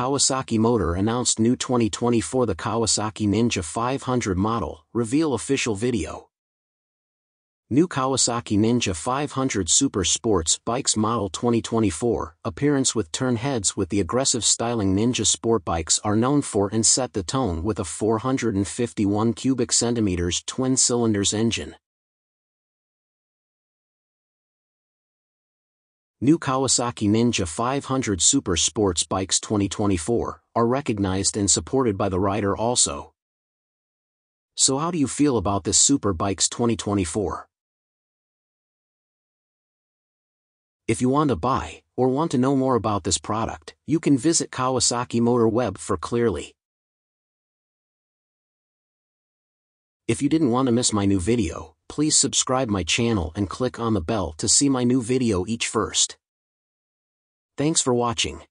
Kawasaki Motor announced new 2024 the Kawasaki Ninja 500 model, reveal official video. New Kawasaki Ninja 500 Super Sports Bikes Model 2024, appearance with turn heads with the aggressive styling Ninja Sport bikes are known for and set the tone with a 451 cubic centimeters twin cylinders engine. New Kawasaki Ninja 500 Super Sports Bikes 2024 are recognized and supported by the rider also. So how do you feel about this Super Bikes 2024? If you want to buy, or want to know more about this product, you can visit Kawasaki Motor Web for clearly. If you didn't want to miss my new video, please subscribe my channel and click on the bell to see my new video each first. Thanks for watching.